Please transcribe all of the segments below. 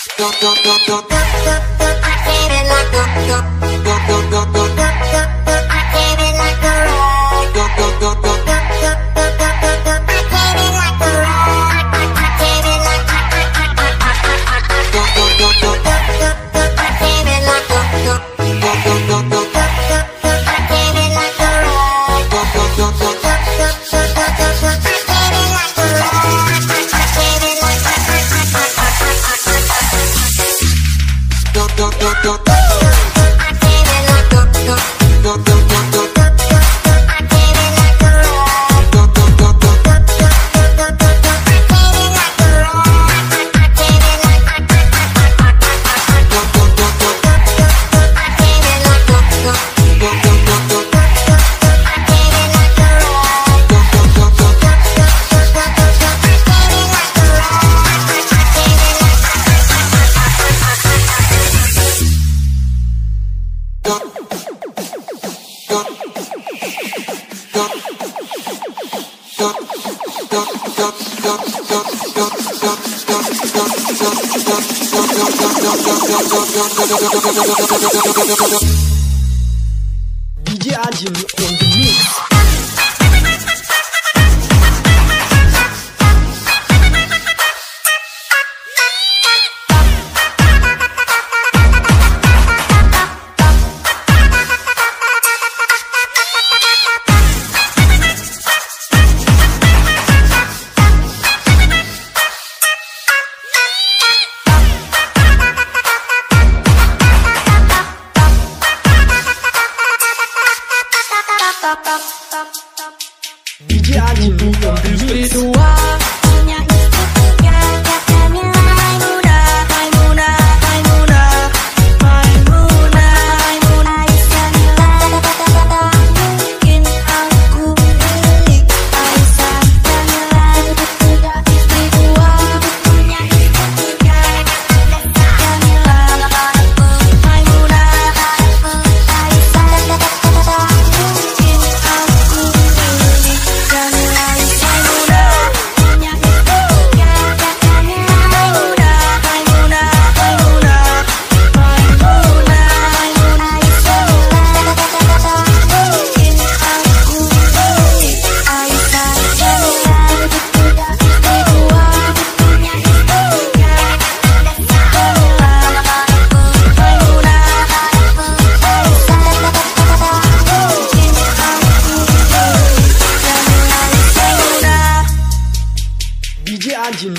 I not it like. a not do do do do go, DJ Angel on the mix. to do We do what? de mim.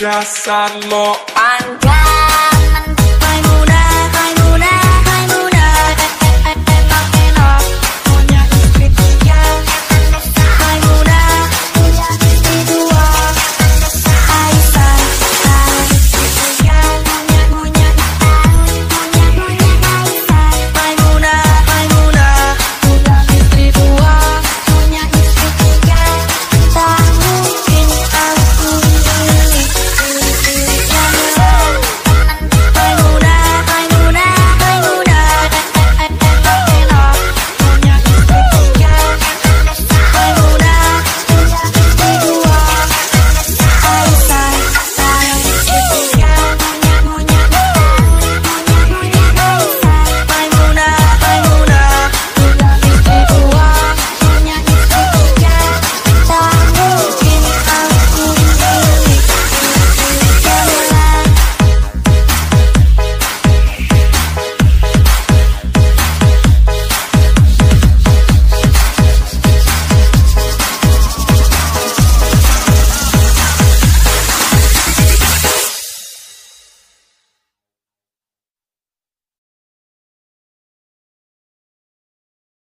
Dasar lo anjay